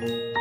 Bye.